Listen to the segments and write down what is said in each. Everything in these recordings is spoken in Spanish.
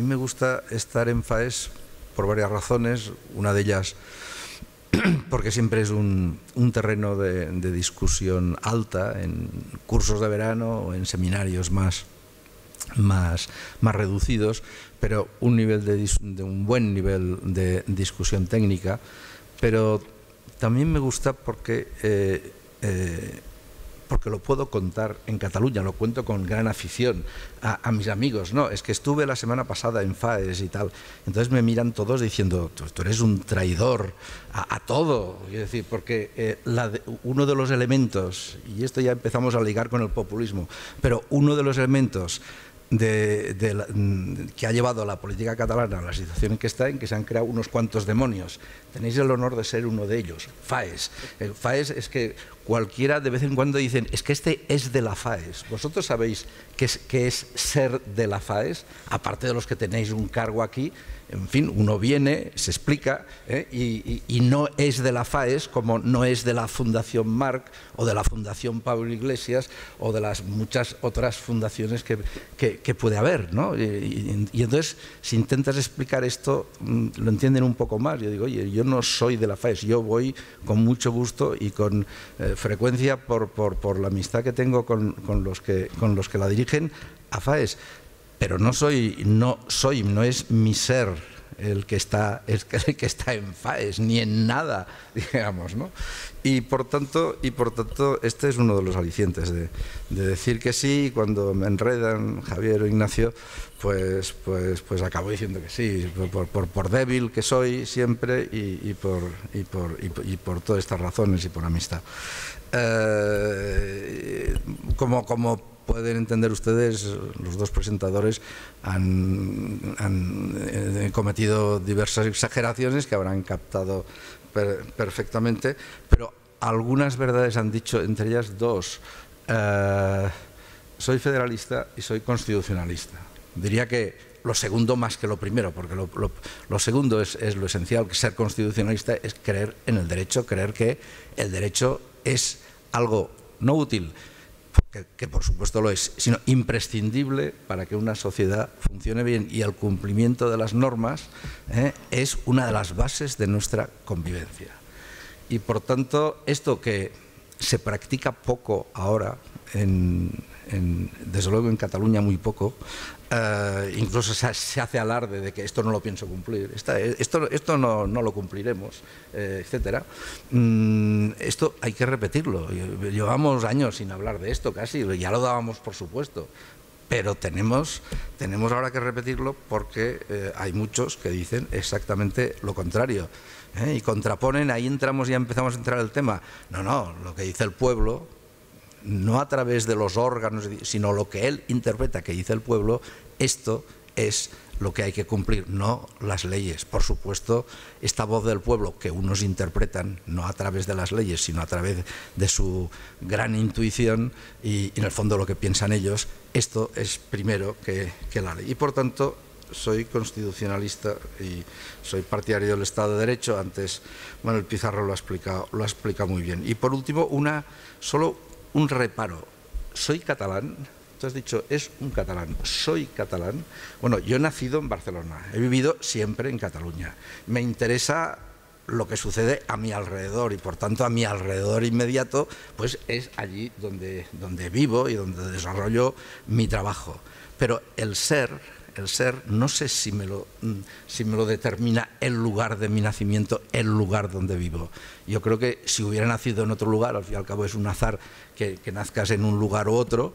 mí me gusta estar en FAES por varias razones. Una de ellas porque siempre es un, terreno de, discusión alta en cursos de verano o en seminarios más, más, más reducidos, pero un, nivel de, un buen nivel de discusión técnica. Pero también me gusta porque eh, eh, porque lo puedo contar en Cataluña, lo cuento con gran afición a, mis amigos. No, es que estuve la semana pasada en FAES y tal. Entonces me miran todos diciendo, tú, eres un traidor a, todo. Es decir, porque eh, uno de los elementos, y esto ya empezamos a ligar con el populismo, pero uno de los elementos que ha llevado a la política catalana a la situación en que está, en que se han creado unos cuantos demonios. Tenéis el honor de ser uno de ellos, FAES. El FAES es que cualquiera de vez en cuando dicen, es que este es de la FAES. ¿Vosotros sabéis qué es, qué es ser de la FAES? Aparte de los que tenéis un cargo aquí, en fin, uno viene, se explica, ¿eh? y, no es de la FAES como no es de la Fundación Marc o de la Fundación Pablo Iglesias o de las muchas otras fundaciones que, puede haber. ¿no? Y, entonces, si intentas explicar esto, mm, lo entienden un poco más. Yo digo, oye, yo no soy de la FAES, yo voy con mucho gusto y con eh, frecuencia por, por, la amistad que tengo con, los que, con los que la dirigen a FAES pero no soy, no soy, no es mi ser el que está, el que está en FAES, ni en nada, digamos, ¿no? Y por tanto, y por tanto este es uno de los alicientes de, decir que sí, cuando me enredan Javier o Ignacio, pues, pues, pues acabo diciendo que sí, por, por, débil que soy siempre y, por, y, por, y, por todas estas razones y por amistad. Eh, como, como pueden entender ustedes, los dos presentadores han, eh, cometido diversas exageraciones que habrán captado perfectamente, pero algunas verdades han dicho, entre ellas dos. Eh, soy federalista y soy constitucionalista. Diría que lo segundo más que lo primero, porque lo, segundo es, es, lo esencial, que ser constitucionalista es creer en el derecho, creer que el derecho es algo no útil, que, por supuesto lo es, sino imprescindible para que una sociedad funcione bien y el cumplimiento de las normas ¿eh? es una de las bases de nuestra convivencia. Y por tanto, esto que se practica poco ahora, desde luego en Cataluña muy poco, eh, incluso se, hace alarde de que esto no lo pienso cumplir, esto, esto no, lo cumpliremos, eh, etcétera. Mm, esto hay que repetirlo. Llevamos años sin hablar de esto casi, ya lo dábamos por supuesto, pero tenemos, tenemos ahora que repetirlo porque eh, hay muchos que dicen exactamente lo contrario. Y contraponen, ahí entramos y empezamos a entrar el tema. No, no, lo que dice el pueblo, no a través de los órganos, sino lo que él interpreta que dice el pueblo, esto es lo que hay que cumplir, no las leyes. Por supuesto, esta voz del pueblo que unos interpretan no a través de las leyes, sino a través de su gran intuición y, en el fondo lo que piensan ellos, esto es primero que, la ley. Y por tanto, soy constitucionalista y soy partidario del Estado de Derecho. Antes, bueno, el Pizarro lo ha explicado, lo ha explicado muy bien. Y por último, una, solo un reparo. Soy catalán. Tú has dicho, es un catalán. Soy catalán. Bueno, yo he nacido en Barcelona. He vivido siempre en Cataluña. Me interesa lo que sucede a mi alrededor y por tanto a mi alrededor inmediato pues es allí donde, donde vivo y donde desarrollo mi trabajo. Pero el ser el ser, no sé si me, lo, mm, si me lo determina el lugar de mi nacimiento, el lugar donde vivo. Yo creo que si hubiera nacido en otro lugar, al fin y al cabo es un azar que, nazcas en un lugar u otro,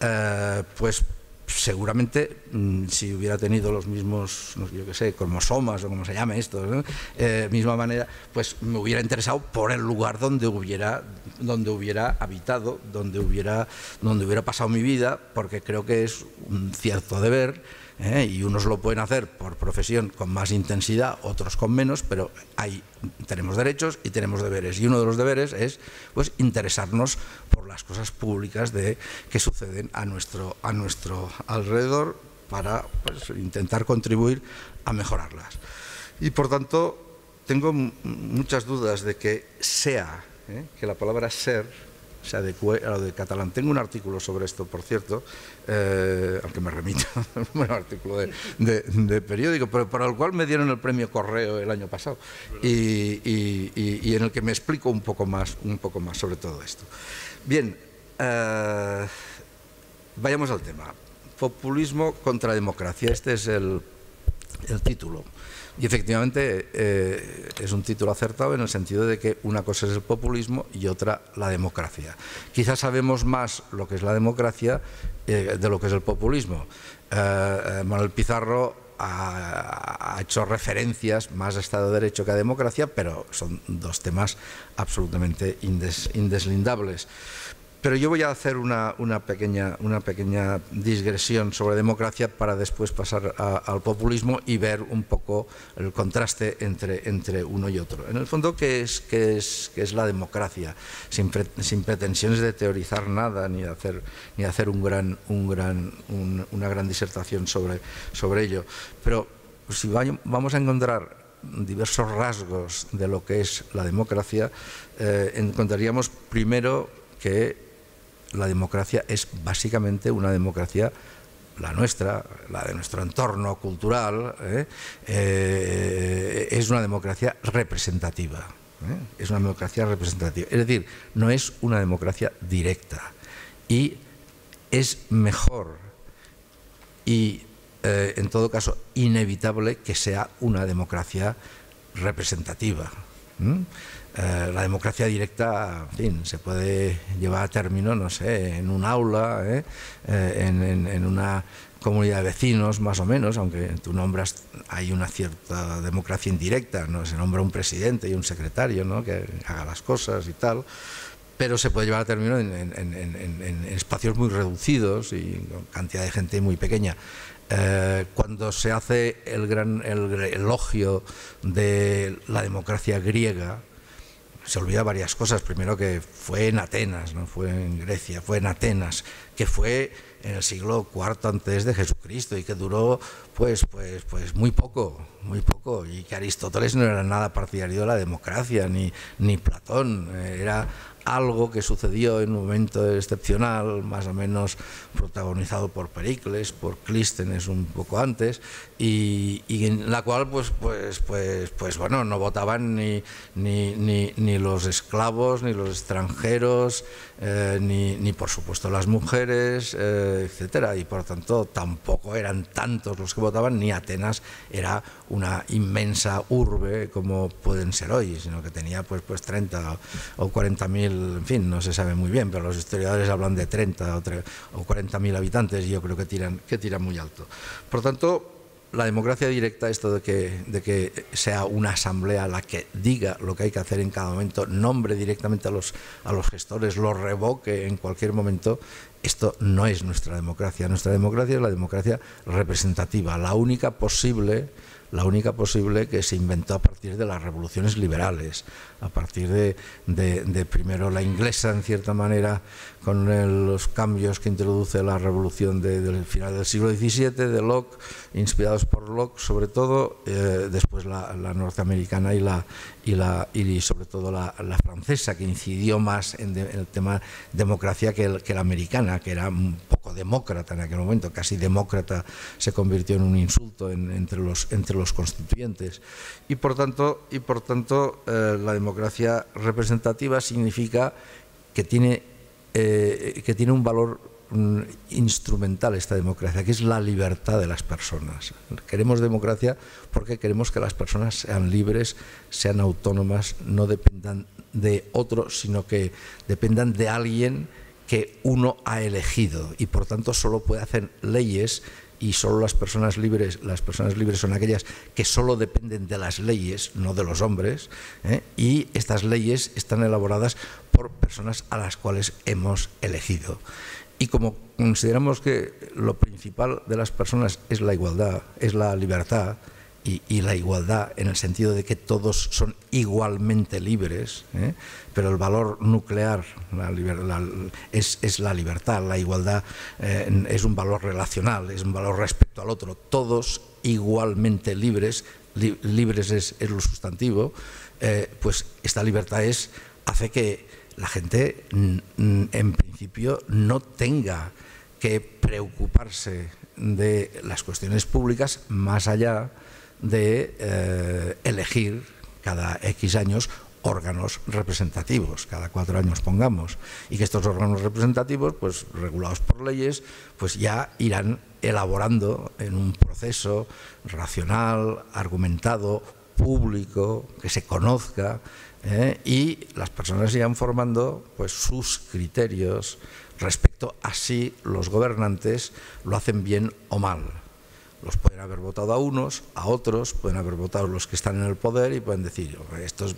eh, pues seguramente mm, si hubiera tenido los mismos, yo qué sé, cromosomas o como se llame esto, ¿no? Eh, misma manera, pues me hubiera interesado por el lugar donde hubiera, donde hubiera habitado, donde hubiera, donde hubiera pasado mi vida, porque creo que es un cierto deber ¿eh? y unos lo pueden hacer por profesión con más intensidad, otros con menos, pero hay, tenemos derechos y tenemos deberes. Y uno de los deberes es pues, interesarnos por las cosas públicas de, que suceden a nuestro, a nuestro alrededor para pues, intentar contribuir a mejorarlas. Y por tanto, tengo muchas dudas de que sea, ¿eh? que la palabra ser se adecue a lo de catalán. Tengo un artículo sobre esto, por cierto, eh, aunque me remito, un artículo de, periódico, pero para el cual me dieron el premio Correo el año pasado y, en el que me explico un poco más, un poco más sobre todo esto. Bien, eh, vayamos al tema. Populismo contra democracia. Este es el título. Y efectivamente eh, es un título acertado en el sentido de que una cosa es el populismo y otra la democracia. Quizás sabemos más lo que es la democracia eh, de lo que es el populismo. Eh, Manuel Pizarro ha, hecho referencias más a Estado de Derecho que a democracia, pero son dos temas absolutamente indeslindables. Pero yo voy a hacer una, pequeña, una digresión sobre democracia para después pasar al populismo y ver un poco el contraste entre, uno y otro. En el fondo, ¿qué es, la democracia? Sin, pretensiones de teorizar nada ni de hacer, ni hacer un gran, un gran, una gran disertación sobre, sobre ello. Pero si vamos a encontrar diversos rasgos de lo que es la democracia, eh, encontraríamos primero que la democracia es básicamente una democracia la nuestra, la de nuestro entorno cultural, ¿eh? Eh, es una democracia representativa. ¿eh? Es una democracia representativa. Es decir, no es una democracia directa. Y es mejor y, en todo caso, inevitable que sea una democracia representativa. Eh, la democracia directa, en fin, se puede llevar a término, no sé, en un aula, ¿eh? Eh, en, una comunidad de vecinos, más o menos, aunque tú nombras, hay una cierta democracia indirecta, ¿no? se nombra un presidente y un secretario ¿no? que haga las cosas y tal, pero se puede llevar a término en, espacios muy reducidos y con cantidad de gente muy pequeña. cuando se hace el gran el elogio de la democracia griega, se olvida varias cosas. Primero que fue en Atenas, no fue en Grecia, fue en Atenas, que fue en el siglo IV antes de Jesucristo y que duró pues pues pues muy poco, muy poco. Y que Aristóteles no era nada partidario de la democracia ni ni Platón, era algo que sucedió en un momento excepcional, más o menos protagonizado por Pericles, por Clístenes un poco antes, y, en la cual, pues, pues, pues, pues bueno, no votaban ni, ni, ni, los esclavos, ni los extranjeros, eh, ni, ni, por supuesto las mujeres, eh, etcétera, y por tanto tampoco eran tantos los que votaban, ni Atenas era una inmensa urbe como pueden ser hoy, sino que tenía pues, pues 30 o 40 mil en fin, no se sabe muy bien, pero los historiadores hablan de 30 o, 40 mil habitantes y yo creo que tiran, que tiran muy alto. Por tanto, la democracia directa, esto de que, de que sea una asamblea la que diga lo que hay que hacer en cada momento, nombre directamente a los, a los gestores, lo revoque en cualquier momento, esto no es nuestra democracia. Nuestra democracia es la democracia representativa, la única posible la única posible que se inventó a partir de las revoluciones liberales, a partir de, primero la inglesa, en cierta manera, con los cambios que introduce la revolución del final del siglo XVII, de Locke, inspirados por Locke, sobre todo, eh, después la, norteamericana y, la, y, la, y sobre todo la, francesa, que incidió más en, el tema democracia que, que la americana, que era un poco demócrata en aquel momento, casi demócrata se convirtió en un insulto entre, los, entre los constituyentes. Y por tanto, y por tanto eh, la democracia representativa significa que tiene, eh, que tiene un valor mm, instrumental esta democracia, que es la libertad de las personas. Queremos democracia porque queremos que las personas sean libres, sean autónomas, no dependan de otro, sino que dependan de alguien que uno ha elegido y por tanto solo puede hacer leyes y solo las personas libres, las personas libres son aquellas que solo dependen de las leyes, no de los hombres, ¿eh? y estas leyes están elaboradas por personas a las cuales hemos elegido. Y como consideramos que lo principal de las personas es la igualdad, es la libertad, y, la igualdad en el sentido de que todos son igualmente libres, ¿eh? pero el valor nuclear es, la libertad, la igualdad eh, es un valor relacional, es un valor respecto al otro, todos igualmente libres, libres es, lo sustantivo, eh, pues esta libertad es, hace que la gente en principio no tenga que preocuparse de las cuestiones públicas más allá de eh, elegir cada X años órganos representativos, cada cuatro años pongamos, y que estos órganos representativos, pues regulados por leyes, pues ya irán elaborando en un proceso racional, argumentado, público, que se conozca, ¿eh? y las personas irán formando pues sus criterios respecto a si los gobernantes lo hacen bien o mal. Los pueden haber votado a unos, a otros, pueden haber votado los que están en el poder y pueden decir, estos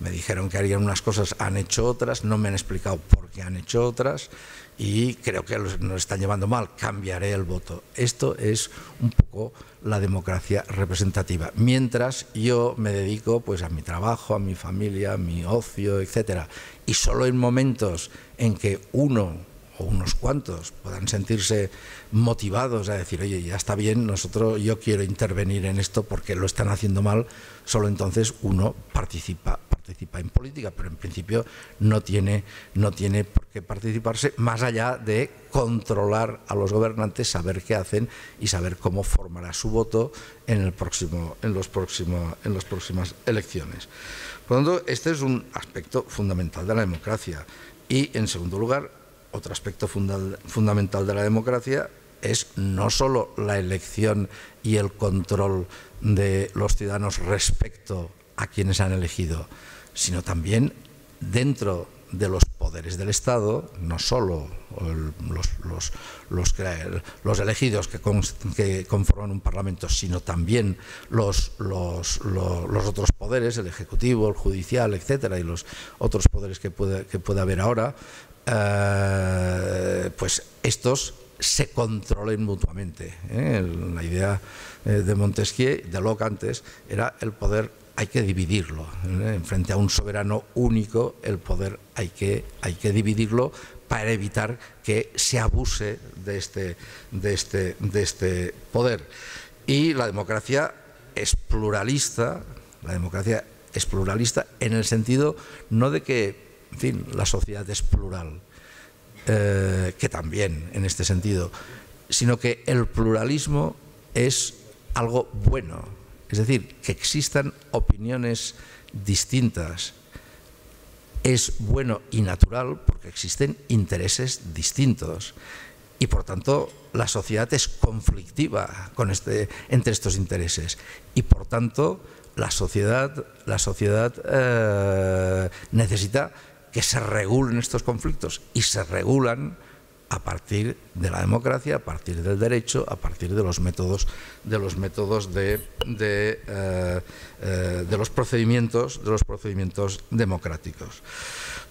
me dijeron que harían unas cosas, han hecho otras, no me han explicado por qué han hecho otras y creo que nos están llevando mal, cambiaré el voto. Esto es un poco la democracia representativa. Mientras yo me dedico pues a mi trabajo, a mi familia, a mi ocio, etcétera, y solo en momentos en que uno o unos cuantos puedan sentirse motivados a decir, oye, ya está bien, nosotros yo quiero intervenir en esto porque lo están haciendo mal, solo entonces uno participa participa en política, pero en principio no tiene, no tiene por qué participarse más allá de controlar a los gobernantes, saber qué hacen y saber cómo formará su voto en, el próximo, en, los próximos, en las próximas elecciones. Por lo tanto, este es un aspecto fundamental de la democracia. Y, en segundo lugar, otro aspecto fundamental de la democracia es no solo la elección y el control de los ciudadanos respecto a quienes han elegido, sino también dentro de los poderes del Estado, no solo los, elegidos que, conforman un Parlamento, sino también los, otros poderes, el Ejecutivo, el Judicial, etcétera, y los otros poderes que que puede haber ahora, eh, pues estos se controlen mutuamente. ¿eh? La idea eh, de Montesquieu, de Locke antes, era el poder hay que dividirlo. En frente a un soberano único, el poder hay que, hay que dividirlo para evitar que se abuse de este, de, este, de este poder. Y la democracia es pluralista, la democracia es pluralista en el sentido no de que, en fin, la sociedad es plural, eh, que también en este sentido, sino que el pluralismo es algo bueno, es decir, que existan opiniones distintas. Es bueno y natural porque existen intereses distintos y por tanto la sociedad es conflictiva con este, entre estos intereses y por tanto la sociedad, la sociedad eh, necesita que se regulen estos conflictos y se regulan a partir de la democracia, a partir del derecho, a partir de los métodos, de los métodos de, de, eh, eh, los procedimientos, de los procedimientos democráticos.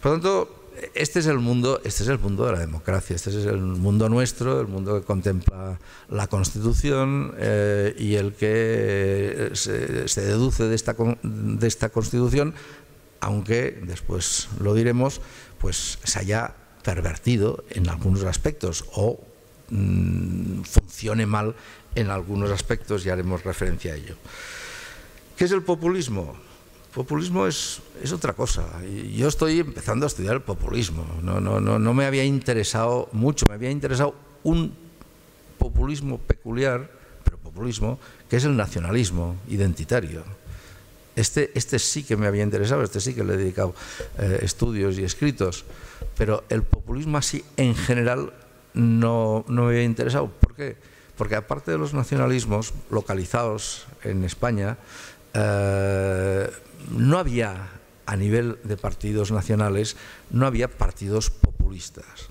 Por lo tanto, este es el mundo, este es el mundo de la democracia, este es el mundo nuestro, el mundo que contempla la Constitución eh, y el que se, se, deduce de esta, de esta Constitución, aunque después lo diremos, pues se haya pervertido en algunos aspectos o mm, funcione mal en algunos aspectos y haremos referencia a ello. ¿Qué es el populismo? Populismo es, es otra cosa. Yo estoy empezando a estudiar el populismo. No, no, no, no me había interesado mucho, me había interesado un populismo peculiar, pero populismo, que es el nacionalismo identitario. Este, este sí que me había interesado, este sí que le he dedicado eh, estudios y escritos, pero el populismo así en general no, me había interesado. ¿Por qué? Porque aparte de los nacionalismos localizados en España, eh, no había a nivel de partidos nacionales, no había partidos populistas.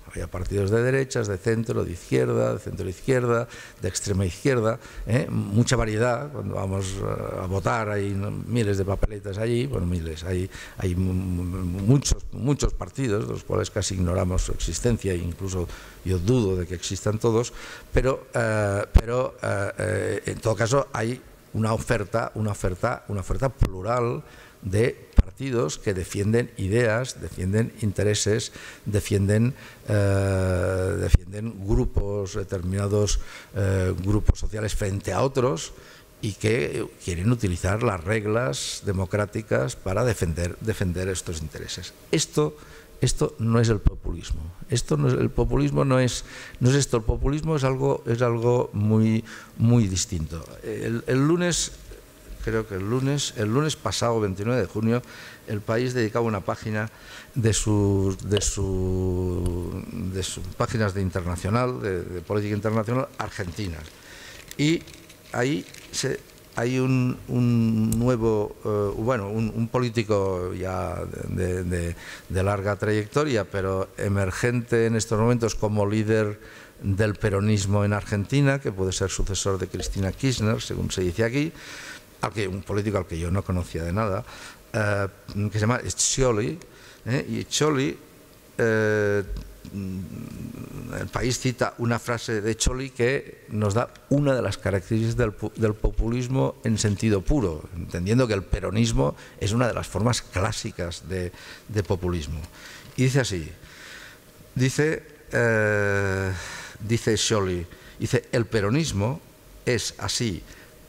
Había partidos de derechas, de centro, de izquierda, de centro izquierda, de extrema izquierda, ¿eh? mucha variedad. Cuando vamos eh, a votar hay miles de papeletas allí, bueno, miles, hay, hay muchos, muchos partidos, los cuales casi ignoramos su existencia, e incluso yo dudo de que existan todos, pero, eh, pero en todo caso hay una oferta, una oferta, una oferta plural de partidos que defienden ideas, defienden intereses, defienden, eh, defienden grupos, determinados eh, grupos sociales frente a otros y que quieren utilizar las reglas democráticas para defender, defender estos intereses. Esto esto no es el populismo. Esto no es, el populismo no es, no es esto, el populismo es algo, es algo muy, muy distinto. El, el lunes creo que el lunes, el lunes pasado, 29 de junio, el país dedicaba una página de sus, de su, páginas de internacional, de, política internacional, argentinas. Y ahí hay un, nuevo, eh, bueno, un, político ya de, larga trayectoria, pero emergente en estos momentos como líder del peronismo en Argentina, que puede ser sucesor de Cristina Kirchner, según se dice aquí, un político al que yo no conocía de nada, eh, que se llama Scioli, eh, y Scioli, eh, el país cita una frase de Scioli que nos da una de las características del, populismo en sentido puro, entendiendo que el peronismo es una de las formas clásicas de, populismo. Y dice así, dice, dice Scioli, dice, el peronismo es así,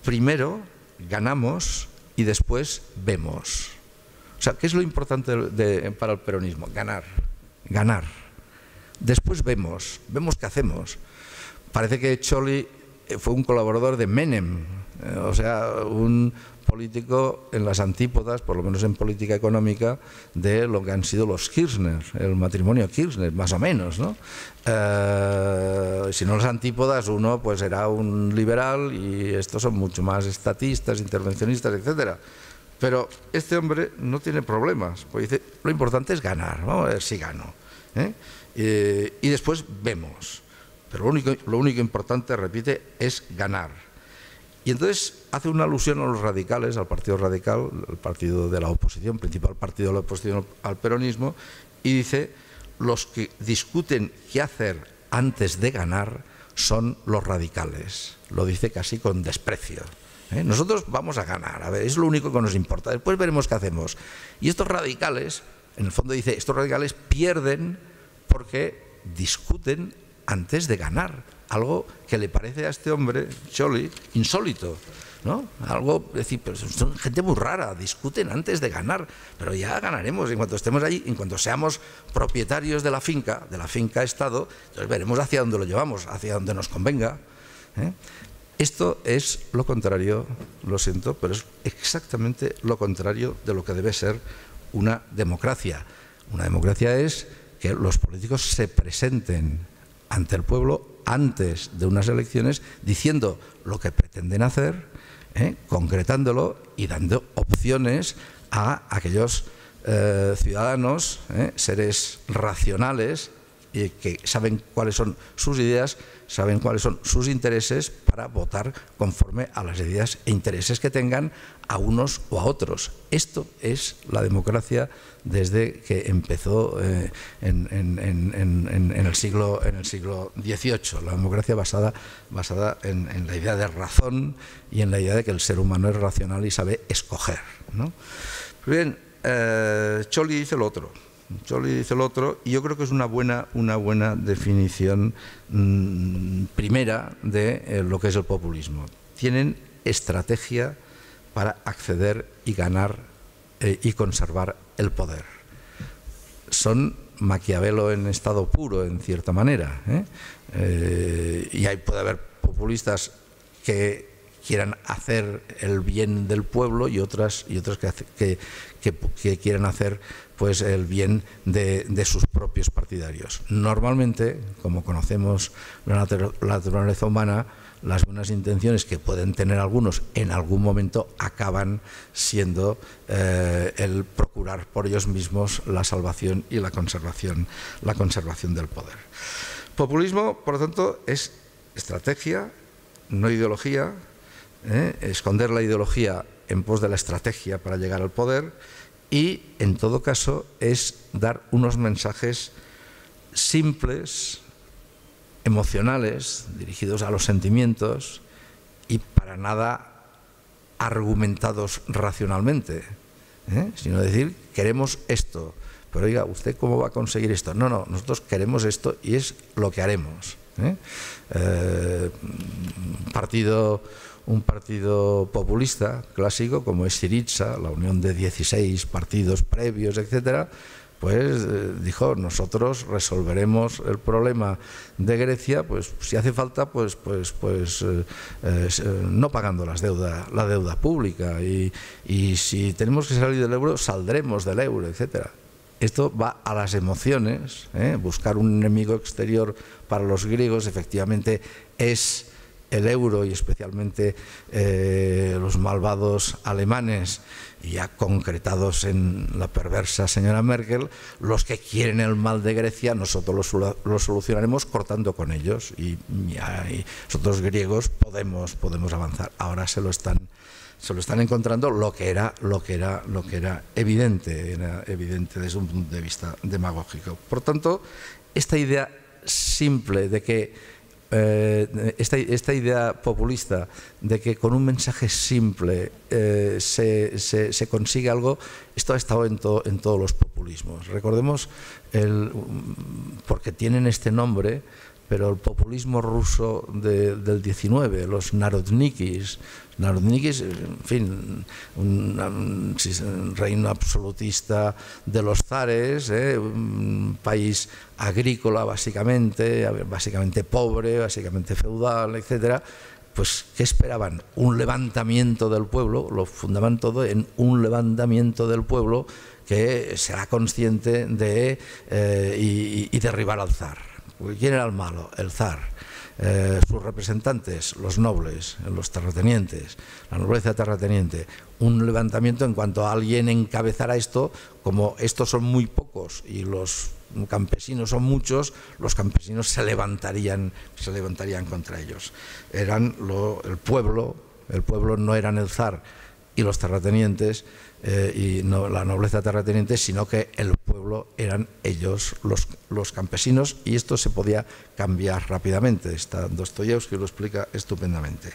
primero, ganamos y después vemos. O sea, ¿qué es lo importante para el peronismo? Ganar, ganar. Después vemos, vemos qué hacemos. Parece que Choli fue un colaborador de Menem, eh, o sea, un, político en las antípodas, por lo menos en política económica, de lo que han sido los Kirchner, el matrimonio Kirchner, más o menos. ¿no? Eh, si no las antípodas, uno pues era un liberal y estos son mucho más estatistas, intervencionistas, etcétera. Pero este hombre no tiene problemas, porque dice, lo importante es ganar, vamos a ver si gano. ¿eh? y después vemos. Pero lo único, lo único importante, repite, es ganar. Y entonces hace una alusión a los radicales, al Partido Radical, el partido de la oposición, principal partido de la oposición al peronismo, y dice, los que discuten qué hacer antes de ganar son los radicales. Lo dice casi con desprecio. ¿eh? Nosotros vamos a ganar, a ver, es lo único que nos importa. Después veremos qué hacemos. Y estos radicales, en el fondo dice, estos radicales pierden porque discuten antes de ganar algo que le parece a este hombre, Choli, insólito. ¿no? Algo, decir, pero son gente muy rara, discuten antes de ganar, pero ya ganaremos en cuanto estemos allí, en cuanto seamos propietarios de la finca, de la finca Estado, entonces veremos hacia dónde lo llevamos, hacia dónde nos convenga. ¿eh? Esto es lo contrario, lo siento, pero es exactamente lo contrario de lo que debe ser una democracia. Una democracia es que los políticos se presenten ante el pueblo antes de unas elecciones diciendo lo que pretenden hacer, ¿eh? concretándolo y dando opciones a aquellos eh, ciudadanos, ¿eh? seres racionales, que saben cuáles son sus ideas, saben cuáles son sus intereses para votar conforme a las ideas e intereses que tengan a unos o a otros. Esto es la democracia desde que empezó eh, en, el siglo, en el siglo XVIII, la democracia basada, basada en, la idea de razón y en la idea de que el ser humano es racional y sabe escoger. ¿no? Bien, eh, Choli dice lo otro. Choli dice lo otro, y yo creo que es una buena, una buena definición mm, primera de eh, lo que es el populismo. Tienen estrategia para acceder y ganar eh, y conservar el poder. Son Maquiavelo en estado puro, en cierta manera. ¿eh? y ahí puede haber populistas que quieran hacer el bien del pueblo y otras y otras que quieran hacer pues el bien de, sus propios partidarios. Normalmente, como conocemos la, naturaleza humana, las buenas intenciones que pueden tener algunos en algún momento acaban siendo eh, el procurar por ellos mismos la salvación y la conservación, la conservación del poder. Populismo, por lo tanto, es estrategia, no ideología, ¿eh? esconder la ideología en pos de la estrategia para llegar al poder y, en todo caso, es dar unos mensajes simples, emocionales, dirigidos a los sentimientos y para nada argumentados racionalmente, ¿eh? sino decir, queremos esto, pero oiga, ¿usted cómo va a conseguir esto? No, no, nosotros queremos esto y es lo que haremos. ¿eh? Eh, partido un partido populista clásico como es Siriza, la unión de 16 partidos previos, etcétera, pues eh, dijo, nosotros resolveremos el problema de Grecia, pues si hace falta, pues, pues, pues eh, eh, no pagando las deuda, la deuda pública y, y si tenemos que salir del euro, saldremos del euro, etcétera. Esto va a las emociones, buscar un enemigo exterior para los griegos efectivamente es el euro y especialmente eh, los malvados alemanes, ya concretados en la perversa señora Merkel, los que quieren el mal de Grecia, nosotros lo, solucionaremos cortando con ellos y, nosotros griegos podemos, podemos avanzar. Ahora se lo están se lo están encontrando lo que era lo que era lo que era evidente era evidente desde un punto de vista demagógico por tanto esta idea simple de que eh, esta, idea populista de que con un mensaje simple eh, se, consigue algo, esto ha estado en, en todos los populismos. Recordemos, el, porque tienen este nombre, pero el populismo ruso del 19, los narodnikis, narodnikis, en fin, un, reino absolutista de los zares, ¿eh? un país agrícola básicamente, básicamente pobre, básicamente feudal, etcétera, pues ¿qué esperaban? Un levantamiento del pueblo, lo fundaban todo en un levantamiento del pueblo que será consciente de eh, y derribar al zar. ¿Quién era el malo? El zar. Eh, sus representantes, los nobles, los terratenientes, la nobleza terrateniente, un levantamiento en cuanto a alguien encabezara esto, como estos son muy pocos y los campesinos son muchos, los campesinos se levantarían, se levantarían contra ellos. Eran el pueblo, el pueblo no eran el zar y los terratenientes eh, y no la nobleza terrateniente, sino que el pueblo eran ellos, los, los campesinos, y esto se podía cambiar rápidamente. Está Dostoyevsky lo explica estupendamente.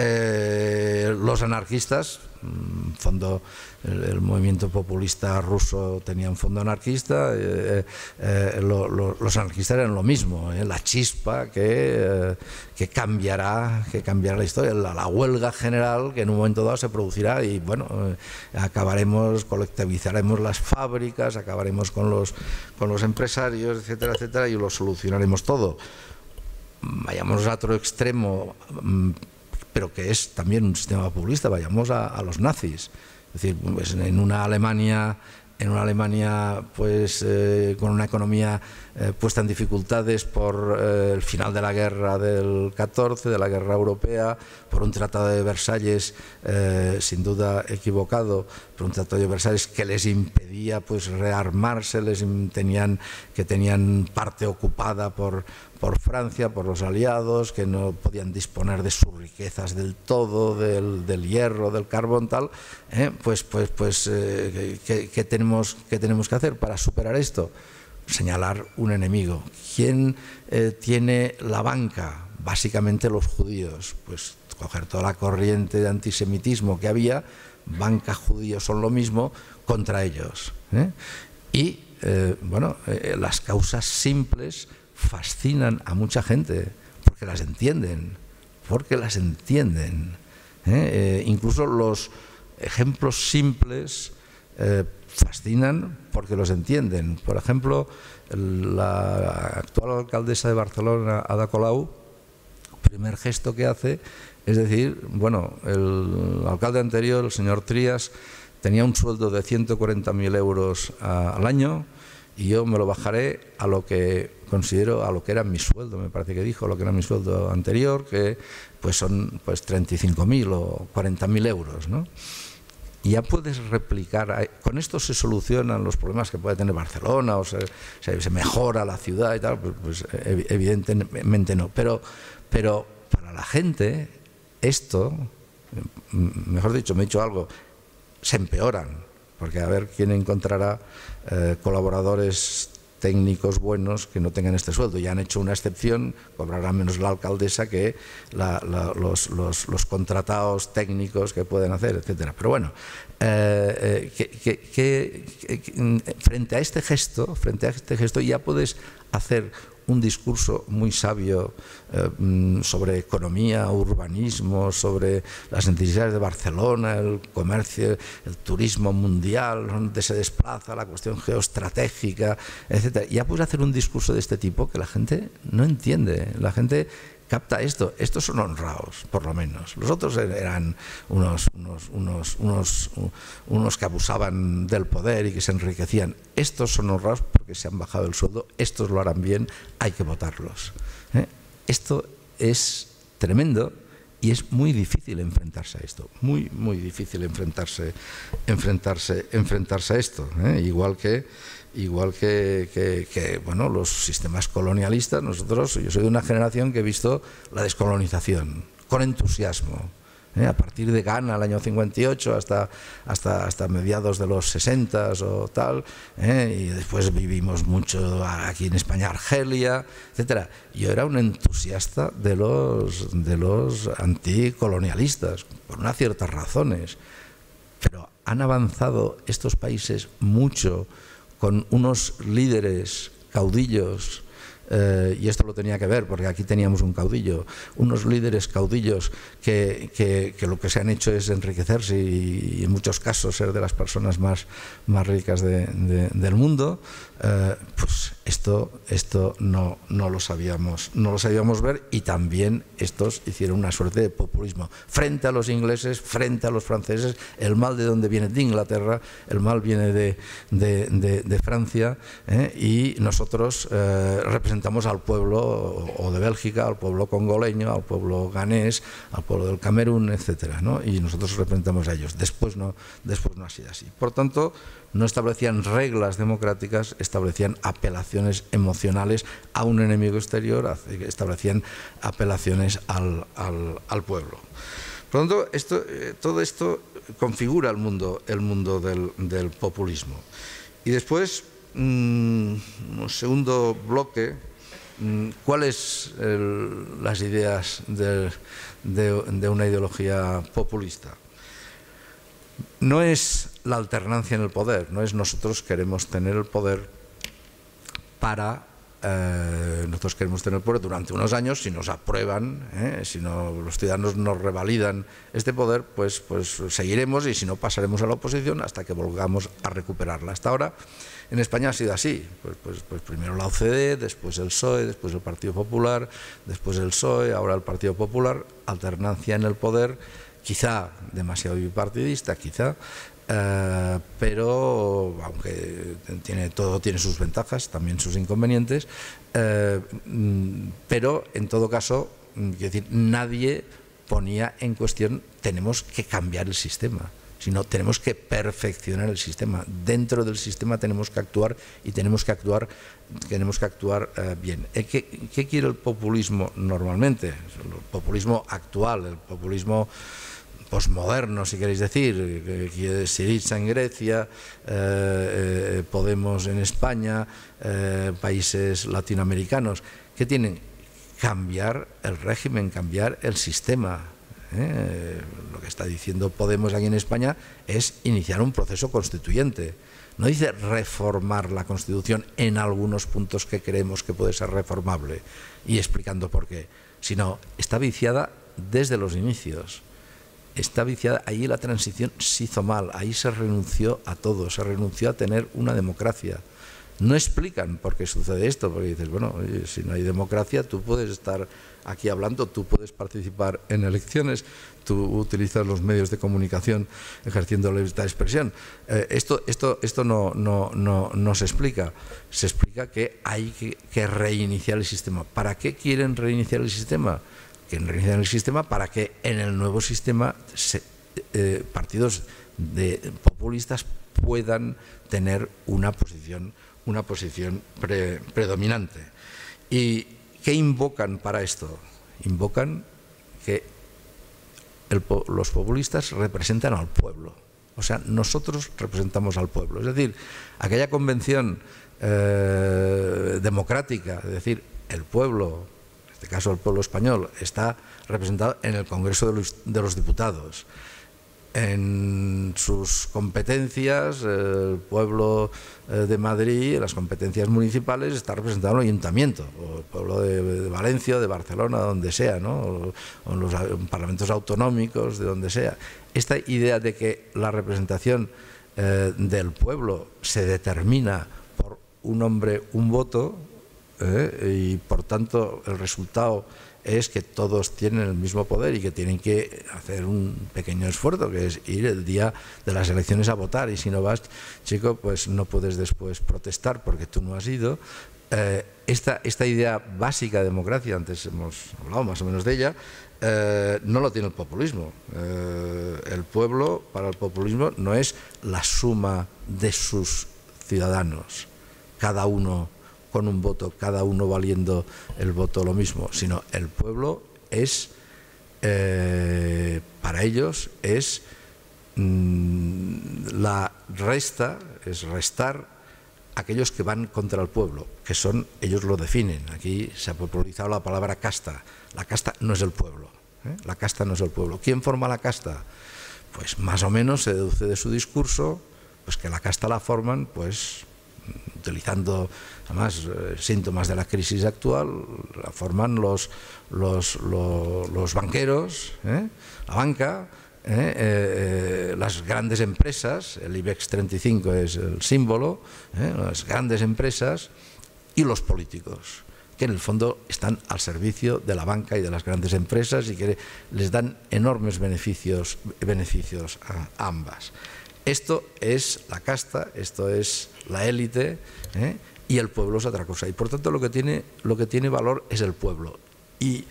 Eh, los anarquistas, mm, fondo el, movimiento populista ruso tenía un fondo anarquista, eh, eh, los anarquistas eran lo mismo, la chispa que, que, cambiará, que cambiará la historia, la, huelga general que en un momento dado se producirá y bueno, acabaremos, colectivizaremos las fábricas, acabaremos con los, con los empresarios, etcétera, etcétera, y lo solucionaremos todo. Vayamos a otro extremo mm, pero que es también un sistema populista. Vayamos a, los nazis. Es decir, pues en una Alemania en una Alemania pues eh, con una economía eh, puesta en dificultades por eh, el final de la guerra del 14, de la guerra europea, por un tratado de Versalles sin duda equivocado, por un tratado de Versalles que les impedía pues rearmarse, les tenían que tenían parte ocupada por por Francia, por los aliados, que no podían disponer de sus riquezas del todo, del, hierro, del carbón, tal, ¿eh? pues, pues, pues eh, ¿qué, tenemos, ¿qué tenemos que hacer para superar esto? Señalar un enemigo. ¿Quién eh, tiene la banca? Básicamente los judíos. Pues coger toda la corriente de antisemitismo que había, banca, judíos son lo mismo, contra ellos. Y, bueno, las causas simples fascinan a mucha gente porque las entienden, porque las entienden. ¿eh? Eh, incluso los ejemplos simples eh, fascinan porque los entienden. Por ejemplo, la actual alcaldesa de Barcelona, Ada Colau, primer gesto que hace es decir, bueno, el alcalde anterior, el señor Trías, tenía un sueldo de 140.000 euros al año y yo me lo bajaré a lo que considero a lo que era mi sueldo, me parece que dijo, lo que era mi sueldo anterior, que pues son pues 35.000 o 40.000 euros, ¿no? Ya puedes replicar, con esto se solucionan los problemas que puede tener Barcelona, o se, se, mejora la ciudad y tal, pues, pues evidentemente no. Pero, pero para la gente, esto, mejor dicho, me he dicho algo, se empeoran, porque a ver quién encontrará eh, colaboradores técnicos buenos que no tengan este sueldo. Ya han hecho una excepción, cobrará menos la alcaldesa que los, contratados técnicos que pueden hacer, etcétera. Pero bueno, eh, eh, frente a este gesto, frente a este gesto ya puedes hacer un discurso muy sabio eh, mm, sobre economía, urbanismo, sobre las necesidades de Barcelona, el comercio, el turismo mundial, donde se desplaza, la cuestión geoestratégica, etc. Ya puedes hacer un discurso de este tipo que la gente no entiende. La gente capta esto. Estos son honrados, por lo menos. Los otros er-, eran unos, unos, unos, unos, unos que abusaban del poder y que se enriquecían. Estos son honrados porque se han bajado el sueldo, estos lo harán bien, hay que votarlos. ¿eh? Esto es tremendo y es muy difícil enfrentarse a esto, muy, muy difícil enfrentarse, enfrentarse, enfrentarse a esto. ¿eh? Igual que igual que, bueno, los sistemas colonialistas, nosotros, yo soy de una generación que he visto la descolonización con entusiasmo. ¿Eh? A partir de Ghana, el año 58, hasta, hasta, hasta mediados de los 60 o tal, ¿eh? y después vivimos mucho aquí en España, Argelia, etcétera. Yo era un entusiasta de los, de los anticolonialistas, por unas ciertas razones, pero han avanzado estos países mucho con unos líderes caudillos, eh, y esto lo tenía que ver porque aquí teníamos un caudillo, unos líderes caudillos que, que, lo que se han hecho es enriquecerse y, en muchos casos ser de las personas más, más ricas del mundo, eh, pues esto, esto no, no, lo sabíamos, no lo sabíamos ver y también estos hicieron una suerte de populismo. Frente a los ingleses, frente a los franceses, el mal de donde viene de Inglaterra, el mal viene de, de, Francia eh, y nosotros eh, representamos al pueblo o de Bélgica, al pueblo congoleño, al pueblo ganés, al pueblo del Camerún, etcétera, ¿no? y nosotros representamos a ellos. Después no, después no ha sido así. Por tanto, no establecían reglas democráticas, establecían apelaciones emocionales a un enemigo exterior, establecían apelaciones al, pueblo. Por lo tanto, esto, eh, todo esto configura el mundo, el mundo del, populismo. Y después, mm, un segundo bloque, mm, ¿cuáles las ideas de una ideología populista? No es la alternancia en el poder, no es nosotros queremos tener el poder para eh, nosotros queremos tener el poder durante unos años, si nos aprueban, eh, si no, los ciudadanos nos revalidan este poder, pues, pues seguiremos y si no pasaremos a la oposición hasta que volvamos a recuperarla. Hasta ahora en España ha sido así, pues, pues, pues primero la OCDE, después el PSOE, después el Partido Popular, después el PSOE, ahora el Partido Popular, alternancia en el poder quizá demasiado bipartidista, quizá, eh, pero aunque tiene, todo tiene sus ventajas, también sus inconvenientes, eh, mm, pero en todo caso, mm, decir, nadie ponía en cuestión tenemos que cambiar el sistema sino tenemos que perfeccionar el sistema. Dentro del sistema tenemos que actuar y tenemos que actuar, tenemos que actuar eh, bien. ¿Qué, ¿Qué, quiere el populismo normalmente? El populismo actual, el populismo posmoderno, si queréis decir, Siriza en Grecia, eh, eh, Podemos en España, eh, países latinoamericanos, que tienen cambiar el régimen, cambiar el sistema. Lo que está diciendo Podemos aquí en España es iniciar un proceso constituyente. No dice reformar la Constitución en algunos puntos que creemos que puede ser reformable y explicando por qué, sino está viciada desde los inicios está viciada. Ahí la transición se hizo mal, ahí se renunció a todo, se renunció a tener una democracia. No explican por qué sucede esto, porque dices, bueno, si no hay democracia, tú puedes estar aquí hablando, tú puedes participar en elecciones, tú utilizas los medios de comunicación ejerciendo la libertad de expresión. Eh, esto esto, esto no, no, no, no, se explica. Se explica que hay que reiniciar el sistema. ¿Para qué quieren reiniciar el sistema? Que en el sistema para que en el nuevo sistema eh, partidos populistas puedan tener una posición, una posición predominante. ¿Y qué invocan para esto? Invocan que los populistas representan al pueblo. O sea, nosotros representamos al pueblo. Es decir, aquella convención eh, democrática, es decir, el pueblo este caso el pueblo español, está representado en el Congreso de los, Diputados. en sus competencias, el pueblo eh, de Madrid, las competencias municipales, está representado en el ayuntamiento, o el pueblo de, Valencia, de Barcelona, donde sea, ¿no? o, en los parlamentos autonómicos, de donde sea. Esta idea de que la representación eh, del pueblo se determina por un hombre, un voto, eh, y por tanto el resultado es que todos tienen el mismo poder y que tienen que hacer un pequeño esfuerzo, que es ir el día de las elecciones a votar. Y si no vas, chico, pues no puedes después protestar porque tú no has ido. Eh, esta, esta, idea básica de democracia, antes hemos hablado más o menos de ella, eh, no lo tiene el populismo. Eh, el pueblo, para el populismo, no es la suma de sus ciudadanos, cada uno con un voto, cada uno valiendo el voto lo mismo, sino el pueblo es, eh, para ellos, es mm, la resta, es restar aquellos que van contra el pueblo, que son, ellos lo definen. Aquí se ha popularizado la palabra casta. La casta no es el pueblo. ¿eh? La casta no es el pueblo. ¿Quién forma la casta? Pues más o menos se deduce de su discurso, pues que la casta la forman, pues utilizando además eh, síntomas de la crisis actual, la forman los, los, los, banqueros, ¿eh? la banca, ¿eh? las grandes empresas, el IBEX 35 es el símbolo, las grandes empresas y los políticos que en el fondo están al servicio de la banca y de las grandes empresas y que les dan enormes beneficios, beneficios a ambas. Esto es la casta, esto es la élite ¿eh? y el pueblo es otra cosa. Y por tanto lo que tiene, valor es el pueblo. Y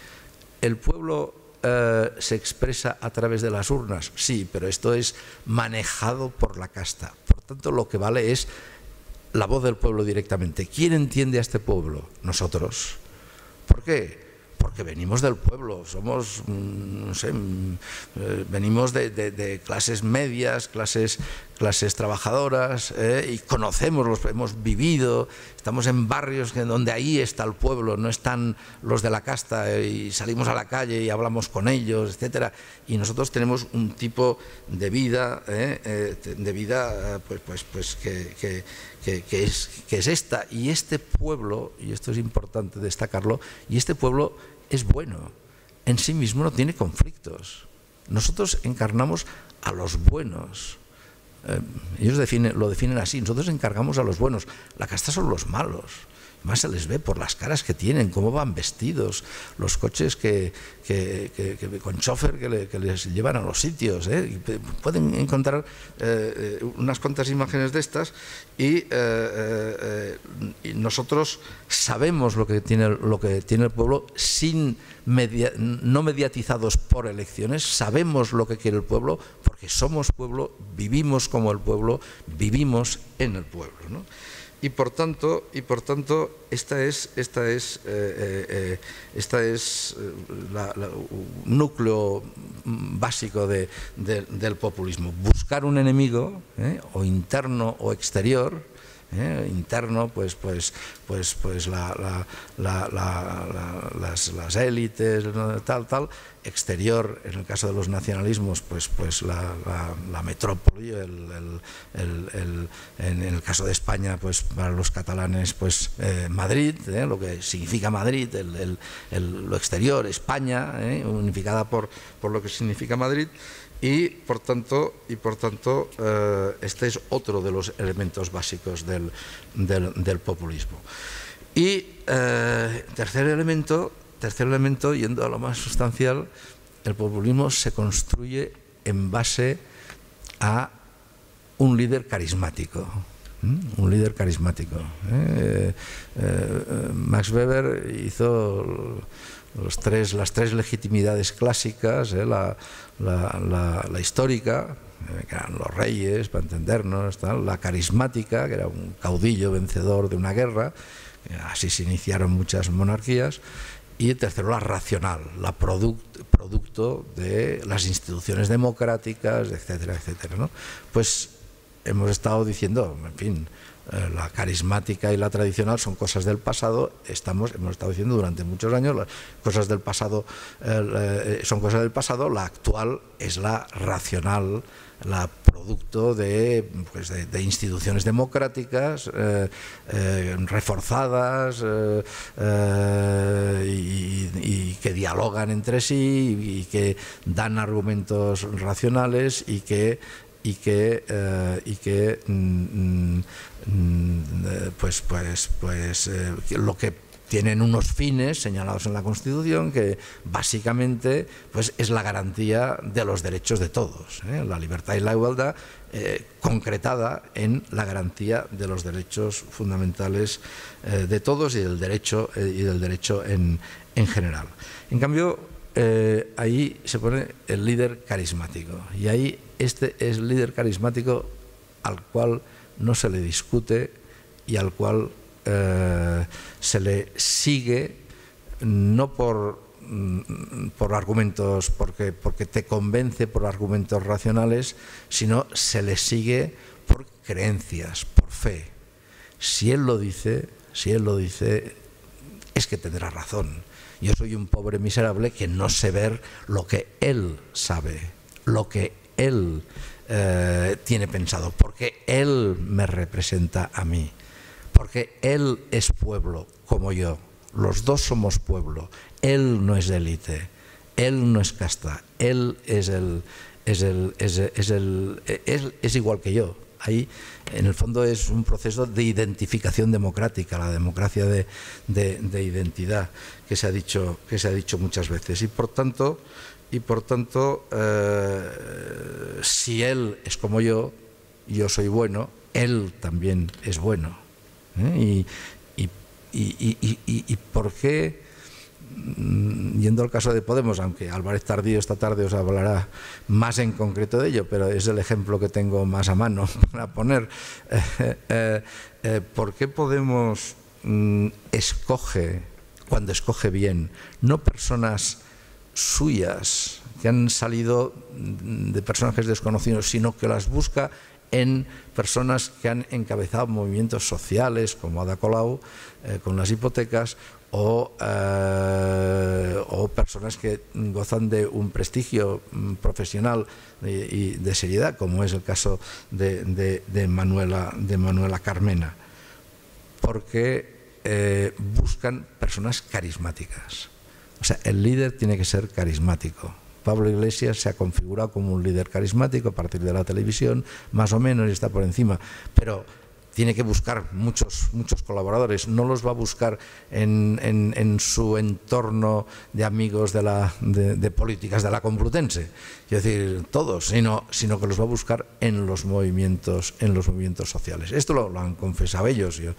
el pueblo eh, se expresa a través de las urnas, sí, pero esto es manejado por la casta. Por tanto lo que vale es la voz del pueblo directamente. ¿Quién entiende a este pueblo? Nosotros. ¿Por qué? Porque venimos del pueblo, somos, mm, no sé, mm, eh, venimos de, clases medias, clases, clases trabajadoras, eh, y conocemos, los, hemos vivido, estamos en barrios donde ahí está el pueblo, no están los de la casta, eh, y salimos a la calle y hablamos con ellos, etcétera, y nosotros tenemos un tipo de vida, de vida, pues, pues, pues que que, es, que es esta. Y este pueblo, y esto es importante destacarlo, y este pueblo es bueno. En sí mismo no tiene conflictos. Nosotros encarnamos a los buenos. Eh, ellos lo definen así. Nosotros encargamos a los buenos. La casta son los malos más se les ve por las caras que tienen, cómo van vestidos, los coches que, con chofer que, les llevan a los sitios. ¿eh? Pueden encontrar eh, eh, unas cuantas imágenes de estas y, nosotros sabemos lo que tiene, lo que tiene el pueblo sin no mediatizados por elecciones, sabemos lo que quiere el pueblo porque somos pueblo, vivimos como el pueblo, vivimos en el pueblo. Y por tanto, y por tanto esta es, esta es, eh, eh, eh, esta es la, núcleo básico del populismo. Buscar un enemigo, o interno o exterior, interno, pues, pues, pues, pues la, las, las, élites, tal, tal, exterior, en el caso de los nacionalismos, pues, pues la, metrópoli, en el caso de España, pues para los catalanes, pues eh, Madrid, ¿eh? lo que significa Madrid, lo exterior, España, unificada por, por lo que significa Madrid y por tanto, y por tanto eh, este es otro de los elementos básicos del, del, populismo. Y eh, tercer elemento, tercer elemento, yendo a lo más sustancial, el populismo se construye en base a un líder carismático. Un líder carismático. ¿eh? Max Weber hizo las tres legitimidades clásicas, la, la, histórica, eh, que eran los reyes, para entendernos, la carismática, que era un caudillo vencedor de una guerra, así se iniciaron muchas monarquías, y tercero, la racional, la producto de las instituciones democráticas, etcétera, etcétera. ¿no? Pues hemos estado diciendo, en fin, eh, la carismática y la tradicional son cosas del pasado, estamos, hemos estado diciendo durante muchos años, las cosas del pasado eh, son cosas del pasado, la actual es la racional, la producto de, pues de, instituciones democráticas eh, reforzadas y, que dialogan entre sí y, que dan argumentos racionales y que y que, y que mm, mm, Mm, eh, pues, pues, pues eh, lo que tienen unos fines señalados en la Constitución que básicamente pues, es la garantía de los derechos de todos, ¿eh? la libertad y la igualdad concretada en la garantía de los derechos fundamentales de todos y del derecho, y del derecho en, en general. En cambio, ahí se pone el líder carismático y ahí este es el líder carismático al cual no se le discute y al cual eh, se le sigue no por, mm, por argumentos, porque, porque te convence por argumentos racionales, sino se le sigue por creencias, por fe. Si él lo dice, si él lo dice, es que tendrá razón. Yo soy un pobre miserable que no sé ver lo que él sabe, lo que él eh, tiene pensado, porque Él me representa a mí, porque Él es pueblo como yo, los dos somos pueblo, Él no es élite, Él no es casta, Él es el... Es, igual que yo, ahí en el fondo es un proceso de identificación democrática, la democracia de, de, identidad que se, ha dicho, que se ha dicho muchas veces. Y por tanto, y por tanto, eh, si él es como yo, yo soy bueno, él también es bueno. ¿Eh? Y, y, por qué, mm, yendo al caso de Podemos, aunque Álvarez Tardío esta tarde os hablará más en concreto de ello, pero es el ejemplo que tengo más a mano para poner, eh, ¿por qué Podemos mm, escoge, cuando escoge bien, no personas suyas que han salido de personajes desconocidos, sino que las busca en personas que han encabezado movimientos sociales como Ada Colau eh, con las hipotecas o, eh, o, personas que gozan de un prestigio mm, profesional y, de seriedad, como es el caso de, de, Manuela, de Manuela Carmena, porque eh, buscan personas carismáticas. O sea, el líder tiene que ser carismático. Pablo Iglesias se ha configurado como un líder carismático a partir de la televisión, más o menos, y está por encima. Pero tiene que buscar muchos, muchos colaboradores, no los va a buscar en, en, su entorno de amigos de, la, de, políticas de la Complutense, es decir, todos, sino, sino que los va a buscar en los movimientos, en los movimientos sociales. Esto lo, han confesado ellos. Yo,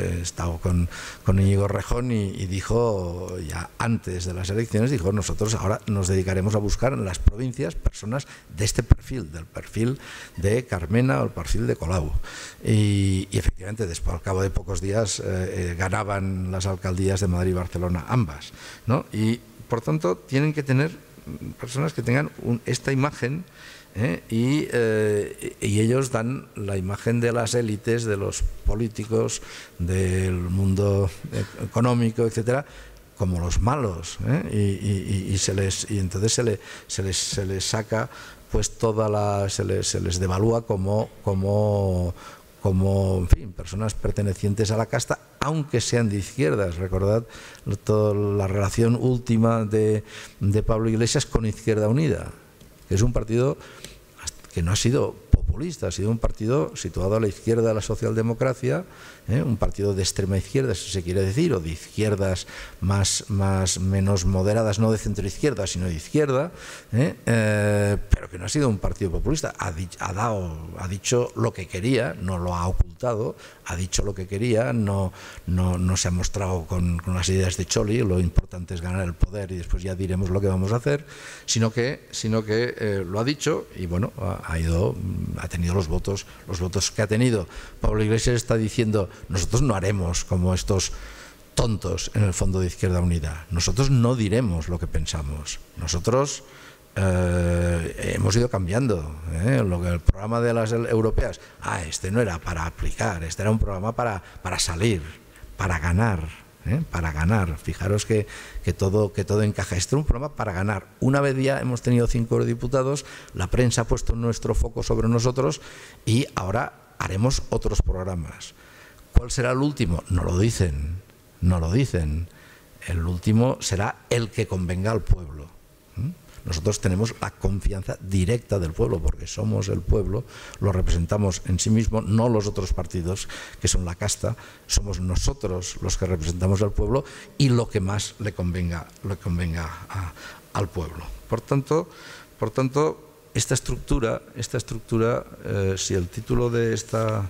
he estado con, con Íñigo Rejón y, dijo, ya antes de las elecciones, dijo, nosotros ahora nos dedicaremos a buscar en las provincias personas de este perfil, del perfil de Carmena o el perfil de Colau. Y, y, efectivamente, después, al cabo de pocos días, eh, eh, ganaban las alcaldías de Madrid y Barcelona, ambas. ¿no? Y por tanto, tienen que tener personas que tengan esta imagen. ¿eh? Y, y, ellos dan la imagen de las élites, de los políticos, del mundo económico, etcétera, como los malos. Y, y, se les, y entonces se, le, se, les, se les saca pues toda la se les, se les devalúa como, como como en fin, personas pertenecientes a la casta, aunque sean de izquierdas. Recordad toda la relación última de, de Pablo Iglesias con Izquierda Unida, que es un partido que no ha sido populista, ha sido un partido situado a la izquierda de la socialdemocracia, ¿eh? un partido de extrema izquierda, si se quiere decir, o de izquierdas más, más menos moderadas, no de centro izquierda, sino de izquierda, ¿eh? Eh, pero que no ha sido un partido populista. Ha, ha, dado, ha dicho lo que quería, no lo ha ocultado, ha dicho lo que quería, no, no, no se ha mostrado con, con, las ideas de Choli, lo importante es ganar el poder y después ya diremos lo que vamos a hacer, sino que, sino que lo ha dicho y bueno, ha, ido, ha tenido los votos, los votos que ha tenido. Pablo Iglesias está diciendo nosotros no haremos como estos tontos en el Fondo de Izquierda Unida. Nosotros no diremos lo que pensamos. Nosotros eh, hemos ido cambiando. ¿eh? Lo que el programa de las europeas, ah, este no era para aplicar, este era un programa para, para salir, para ganar. ¿eh? Para ganar. Fijaros que, que, todo, que todo encaja. Este es un programa para ganar. Una vez ya hemos tenido cinco diputados, la prensa ha puesto nuestro foco sobre nosotros y ahora haremos otros programas. ¿Cuál será el último? No lo dicen, no lo dicen. El último será el que convenga al pueblo. Nosotros tenemos la confianza directa del pueblo, porque somos el pueblo, lo representamos en sí mismo, no los otros partidos que son la casta, somos nosotros los que representamos al pueblo y lo que más le convenga, le convenga al pueblo. Por tanto, por tanto, esta estructura, esta estructura, eh, si el título de esta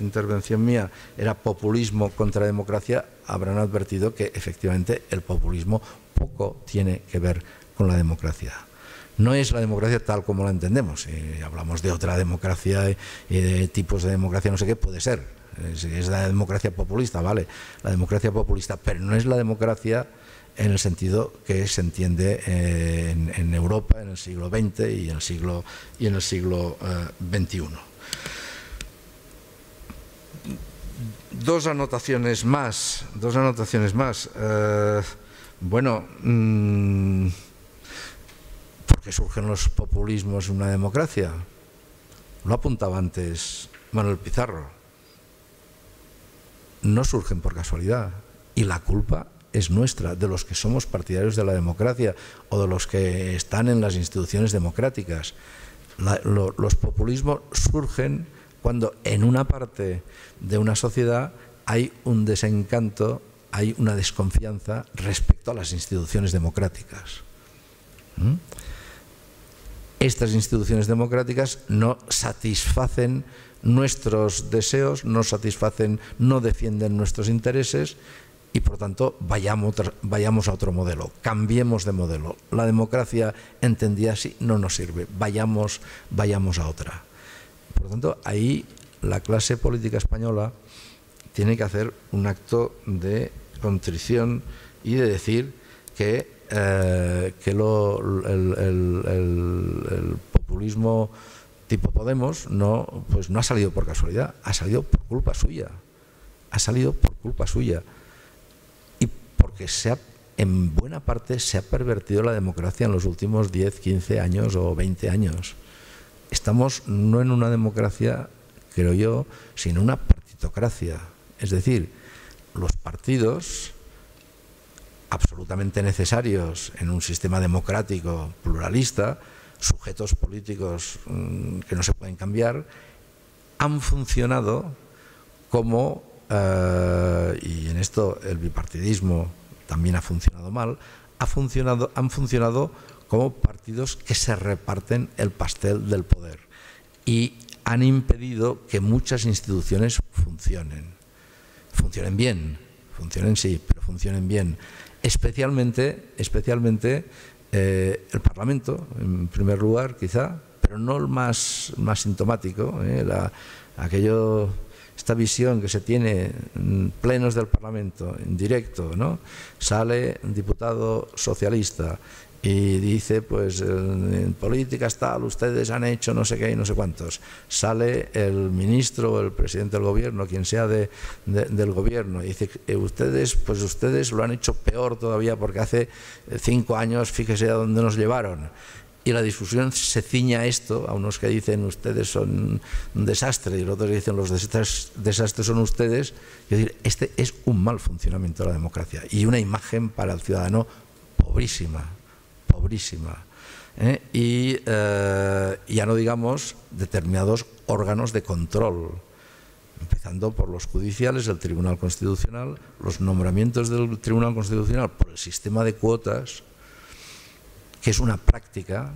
intervención mía era populismo contra democracia, habrán advertido que efectivamente el populismo poco tiene que ver con la democracia. No es la democracia tal como la entendemos. Hablamos de otra democracia y de tipos de democracia, no sé qué, puede ser. Es la democracia populista, vale, la democracia populista, pero no es la democracia en el sentido que se entiende eh, en, Europa en el siglo XX y en el siglo XXI. Eh, dos anotaciones más, dos anotaciones más. Eh, bueno, mm, ¿por qué surgen los populismos en una democracia? Lo apuntaba antes Manuel Pizarro. No surgen por casualidad y la culpa es nuestra, de los que somos partidarios de la democracia o de los que están en las instituciones democráticas. los populismos surgen cuando en una parte de una sociedad hay un desencanto, hay una desconfianza respecto a las instituciones democráticas. ¿Mm? Estas instituciones democráticas no satisfacen nuestros deseos, no satisfacen, no defienden nuestros intereses y por tanto vayamos, a otro modelo, cambiemos de modelo. La democracia entendida así no nos sirve, vayamos, vayamos a otra. Por lo tanto, ahí la clase política española tiene que hacer un acto de contrición y de decir que, eh, que el, populismo tipo Podemos no, pues no ha salido por casualidad, ha salido por culpa suya. Ha salido por culpa suya. Y porque se ha, en buena parte se ha pervertido la democracia en los últimos 10, 15 años o 20 años estamos no en una democracia, creo yo, sino en una partitocracia. Es decir, los partidos absolutamente necesarios en un sistema democrático pluralista, sujetos políticos mm, que no se pueden cambiar, han funcionado como, eh, y en esto el bipartidismo también ha funcionado mal, ha funcionado, han funcionado como partidos que se reparten el pastel del poder y han impedido que muchas instituciones funcionen. Funcionen bien, funcionen sí, pero funcionen bien. Especialmente, especialmente eh, el Parlamento, en primer lugar, quizá, pero no el más, más sintomático. Eh, aquello, esta visión que se tiene en plenos del Parlamento, en directo, ¿no? sale diputado socialista y dice, pues en políticas tal, ustedes han hecho no sé qué y no sé cuántos. Sale el ministro el presidente del gobierno, quien sea de, del gobierno, y dice, eh, ustedes, pues ustedes lo han hecho peor todavía porque hace cinco años, fíjese a dónde nos llevaron. Y la discusión se ciña a esto, a unos que dicen ustedes son un desastre y los otros dicen los desastres, desastres son ustedes. Es decir, este es un mal funcionamiento de la democracia y una imagen para el ciudadano pobrísima, pobrísima. ¿eh? Y eh, ya no digamos determinados órganos de control, empezando por los judiciales, el Tribunal Constitucional, los nombramientos del Tribunal Constitucional por el sistema de cuotas, que es una práctica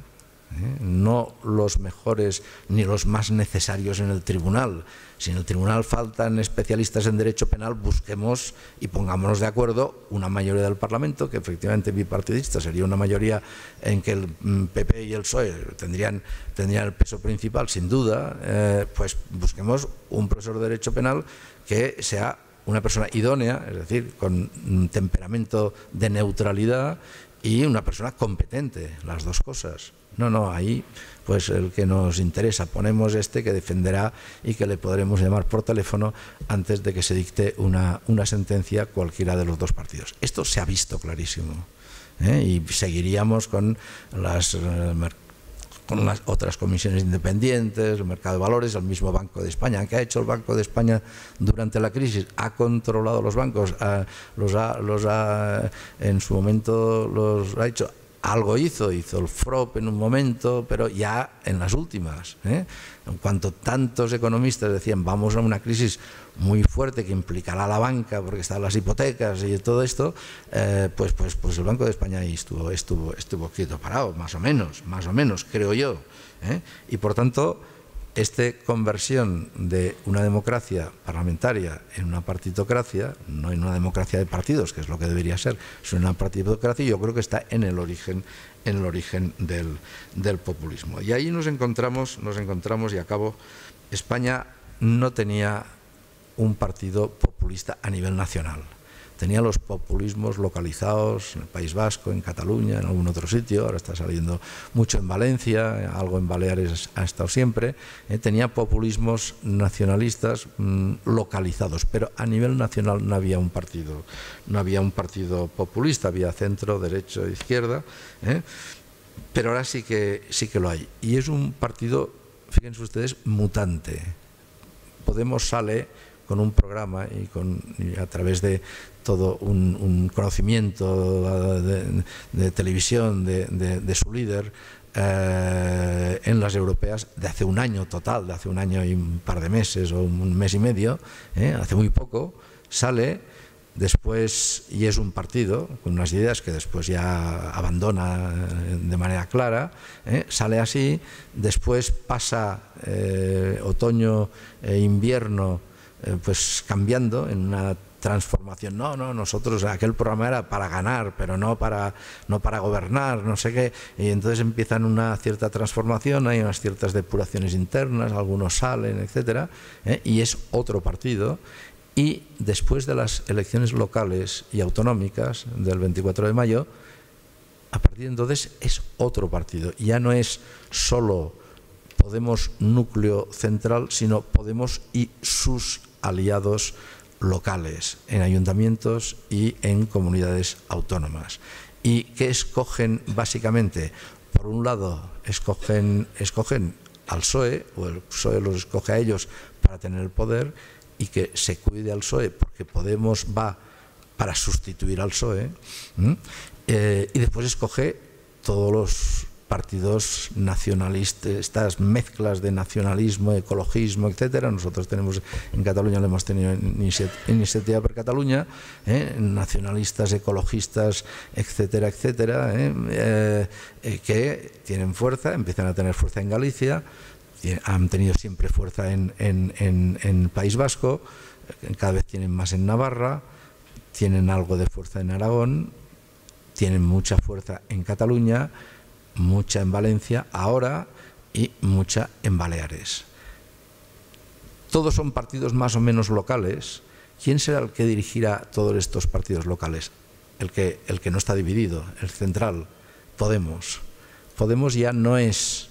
¿eh? no los mejores ni los más necesarios en el tribunal. Si en el tribunal faltan especialistas en derecho penal, busquemos y pongámonos de acuerdo una mayoría del Parlamento, que efectivamente bipartidista sería una mayoría en que el PP mm, y el PSOE tendrían, tendrían el peso principal, sin duda, eh, pues busquemos un profesor de derecho penal que sea una persona idónea, es decir, con un temperamento de neutralidad y una persona competente, las dos cosas. No, no, ahí pues el que nos interesa, ponemos este que defenderá y que le podremos llamar por teléfono antes de que se dicte una, una sentencia cualquiera de los dos partidos. Esto se ha visto clarísimo. ¿eh? Y seguiríamos con las eh, con las otras comisiones independientes, el mercado de valores, el mismo Banco de España. ¿Qué ha hecho el Banco de España durante la crisis? Ha controlado los bancos, los, ha, los ha, en su momento los ha hecho algo hizo, hizo el FROP en un momento, pero ya en las últimas. ¿eh? En cuanto tantos economistas decían vamos a una crisis muy fuerte que implicará la banca porque están las hipotecas y todo esto, eh, pues, pues, pues el Banco de España ahí estuvo, estuvo, estuvo quieto parado, más o menos, más o menos, creo yo. ¿eh? Y por tanto, esta conversión de una democracia parlamentaria en una partitocracia, no en una democracia de partidos, que es lo que debería ser, sino en una partitocracia, yo creo que está en el origen, en el origen del, del populismo. Y ahí nos encontramos, nos encontramos, y acabo, España no tenía un partido populista a nivel nacional tenía los populismos localizados en el País Vasco, en Cataluña, en algún otro sitio, ahora está saliendo mucho en Valencia, algo en Baleares ha estado siempre, eh, tenía populismos nacionalistas mm, localizados, pero a nivel nacional no había un partido, no había un partido populista, había centro, derecho, izquierda, eh, pero ahora sí que sí que lo hay. Y es un partido, fíjense ustedes, mutante. Podemos sale con un programa y, con, a través de todo un, conocimiento de, televisión de, su líder eh, en las europeas de hace un año total, de hace un año y un par de meses o un mes y medio, eh, hace muy poco, sale después y es un partido con unas ideas que después ya abandona eh, de manera clara, sale así, después pasa otoño e invierno eh, pues cambiando en una transformación. No, no, nosotros aquel programa era para ganar, pero no para no para gobernar, no sé qué. Y entonces empiezan una cierta transformación, hay unas ciertas depuraciones internas, algunos salen, etcétera, ¿eh? y es otro partido. Y después de las elecciones locales y autonómicas del 24 de mayo, a partir de entonces es otro partido. Ya no es solo Podemos núcleo central, sino Podemos y sus aliados locales, en ayuntamientos y en comunidades autónomas. ¿Y qué escogen básicamente? Por un lado, escogen, escogen al PSOE, o el PSOE los escoge a ellos para tener el poder y que se cuide al PSOE, porque Podemos va para sustituir al PSOE, eh, y después escoge todos los partidos nacionalistas, estas mezclas de nacionalismo, ecologismo, etcétera. Nosotros tenemos en Cataluña lo hemos tenido en Iniciativa per Cataluña, ¿eh? nacionalistas, ecologistas, etcétera, etcétera, ¿eh? Eh, que tienen fuerza, empiezan a tener fuerza en Galicia, han tenido siempre fuerza en, en, en País Vasco, cada vez tienen más en Navarra, tienen algo de fuerza en Aragón, tienen mucha fuerza en Cataluña mucha en Valencia ahora y mucha en Baleares. Todos son partidos más o menos locales. ¿Quién será el que dirigirá todos estos partidos locales? El que, el que no está dividido, el central, Podemos. Podemos ya no es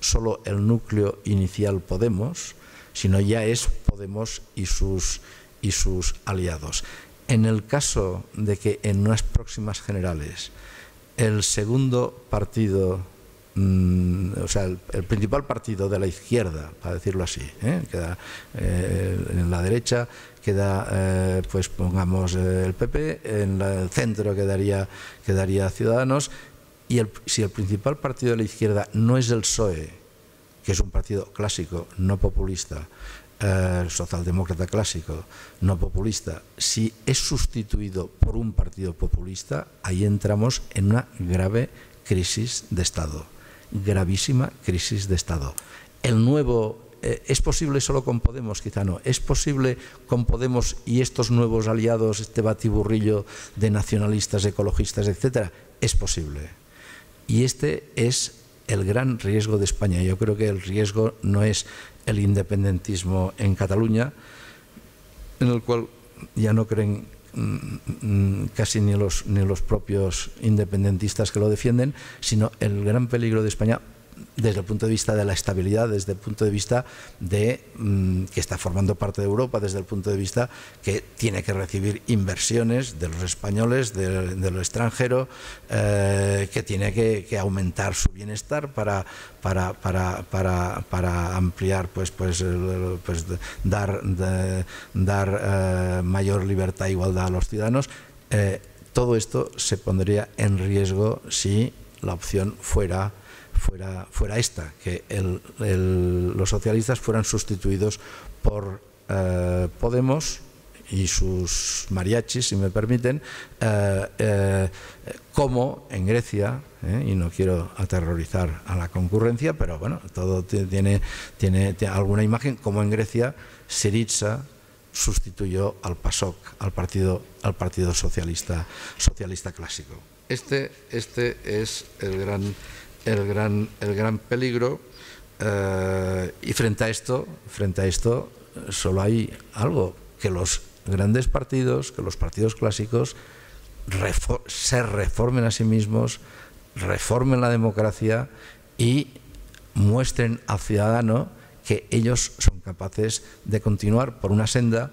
solo el núcleo inicial Podemos, sino ya es Podemos y sus, y sus aliados. En el caso de que en unas próximas generales el segundo partido, mm, o sea, el, principal partido de la izquierda, para decirlo así, ¿eh? queda eh, en la derecha queda, eh, pues pongamos el PP, en el centro quedaría, quedaría Ciudadanos, y si el principal partido de la izquierda no es el PSOE, que es un partido clásico, no populista, socialdemócrata clásico, no populista, si es sustituido por un partido populista, ahí entramos en una grave crisis de Estado, gravísima crisis de Estado. El nuevo eh, ¿Es posible solo con Podemos? Quizá no. ¿Es posible con Podemos y estos nuevos aliados, este batiburrillo de nacionalistas, ecologistas, etcétera? Es posible. Y este es el gran riesgo de España. Yo creo que el riesgo no es el independentismo en Cataluña, en el cual ya no creen mm, mm, casi ni los, ni los propios independentistas que lo defienden, sino el gran peligro de España desde el punto de vista de la estabilidad, desde el punto de vista de mm, que está formando parte de Europa, desde el punto de vista que tiene que recibir inversiones de los españoles, de, lo extranjero, eh, que tiene que, aumentar su bienestar para, para, para, para, ampliar, pues, pues, pues dar, dar eh, mayor libertad e igualdad a los ciudadanos. Eh, todo esto se pondría en riesgo si la opción fuera fuera, fuera esta, que los socialistas fueran sustituidos por eh, Podemos y sus mariachis, si me permiten, eh, eh, como en Grecia, y no quiero aterrorizar a la concurrencia, pero bueno, todo tiene, tiene, alguna imagen, como en Grecia, Syriza sustituyó al PASOK, al partido, al partido socialista, socialista clásico. Este, este es el gran el gran, el gran peligro eh, y frente a esto, frente a esto, solo hay algo, que los grandes partidos, que los partidos clásicos se reformen a sí mismos, reformen la democracia y muestren al ciudadano que ellos son capaces de continuar por una senda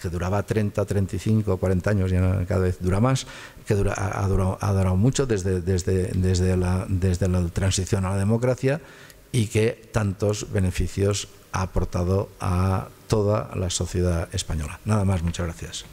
que duraba 30, 35, 40 años, ya cada vez dura más, que dura, ha, durado, ha, durado, mucho desde, desde, la, desde la transición a la democracia y que tantos beneficios ha aportado a toda la sociedad española. Nada más, muchas gracias.